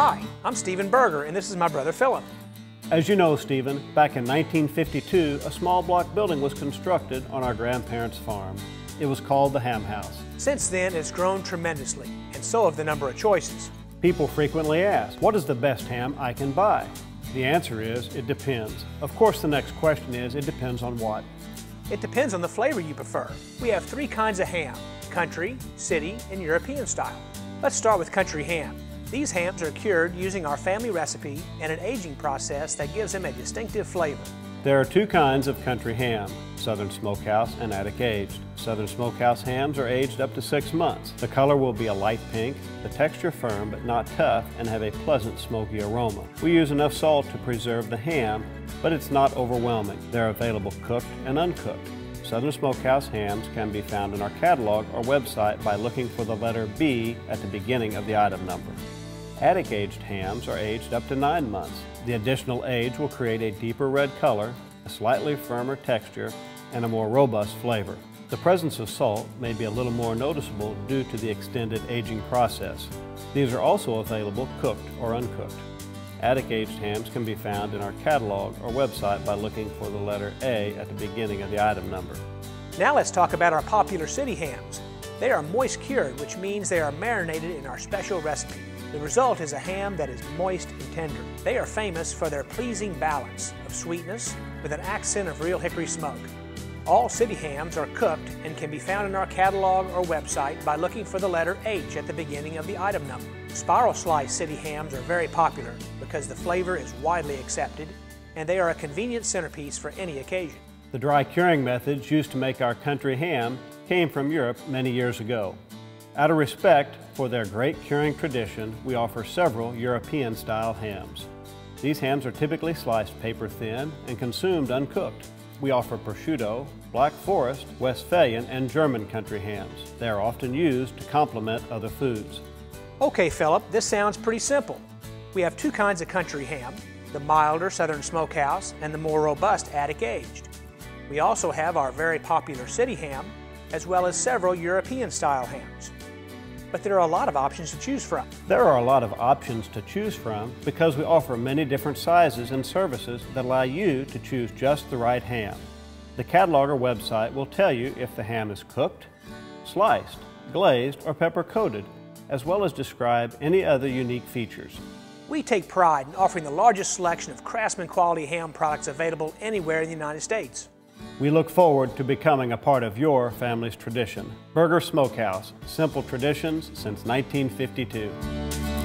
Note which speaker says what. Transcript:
Speaker 1: Hi, I'm Stephen Burger, and this is my brother Philip.
Speaker 2: As you know, Stephen, back in 1952, a small block building was constructed on our grandparents' farm. It was called the Ham House.
Speaker 1: Since then, it's grown tremendously, and so have the number of choices.
Speaker 2: People frequently ask, what is the best ham I can buy? The answer is, it depends. Of course, the next question is, it depends on what?
Speaker 1: It depends on the flavor you prefer. We have three kinds of ham, country, city, and European style. Let's start with country ham. These hams are cured using our family recipe and an aging process that gives them a distinctive flavor.
Speaker 2: There are two kinds of country ham, Southern Smokehouse and attic aged. Southern Smokehouse hams are aged up to six months. The color will be a light pink, the texture firm but not tough, and have a pleasant smoky aroma. We use enough salt to preserve the ham, but it's not overwhelming. They're available cooked and uncooked. Southern Smokehouse hams can be found in our catalog or website by looking for the letter B at the beginning of the item number. Attic aged hams are aged up to nine months. The additional age will create a deeper red color, a slightly firmer texture, and a more robust flavor. The presence of salt may be a little more noticeable due to the extended aging process. These are also available cooked or uncooked. Attic aged hams can be found in our catalog or website by looking for the letter A at the beginning of the item number.
Speaker 1: Now let's talk about our popular city hams. They are moist cured, which means they are marinated in our special recipe. The result is a ham that is moist and tender. They are famous for their pleasing balance of sweetness with an accent of real hickory smoke. All city hams are cooked and can be found in our catalog or website by looking for the letter H at the beginning of the item number. Spiral slice city hams are very popular because the flavor is widely accepted and they are a convenient centerpiece for any occasion.
Speaker 2: The dry curing methods used to make our country ham came from Europe many years ago. Out of respect for their great curing tradition, we offer several European-style hams. These hams are typically sliced paper thin and consumed uncooked. We offer prosciutto, Black Forest, Westphalian, and German country hams. They are often used to complement other foods.
Speaker 1: Okay, Philip, this sounds pretty simple. We have two kinds of country ham, the milder Southern Smokehouse and the more robust attic aged. We also have our very popular city ham, as well as several European style hams but there are a lot of options to choose from.
Speaker 2: There are a lot of options to choose from because we offer many different sizes and services that allow you to choose just the right ham. The cataloger website will tell you if the ham is cooked, sliced, glazed, or pepper coated, as well as describe any other unique features.
Speaker 1: We take pride in offering the largest selection of Craftsman quality ham products available anywhere in the United States.
Speaker 2: We look forward to becoming a part of your family's tradition. Burgers' Smokehouse, simple traditions since 1952.